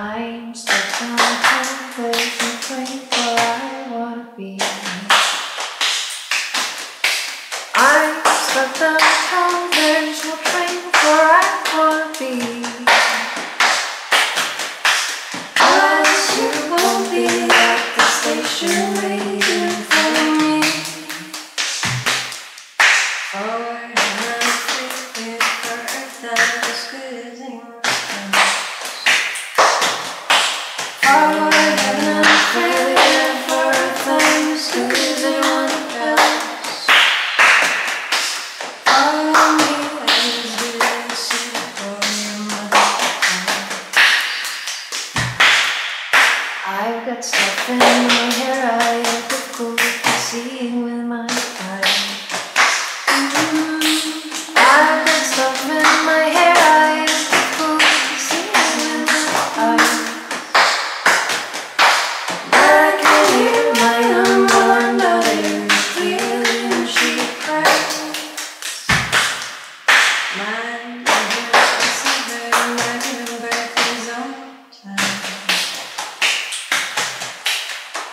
I'm stuck on a conversation train, but I wanna be. I'm stuck on a conversational train. I've got stuff in my hair I have difficulty seeing with my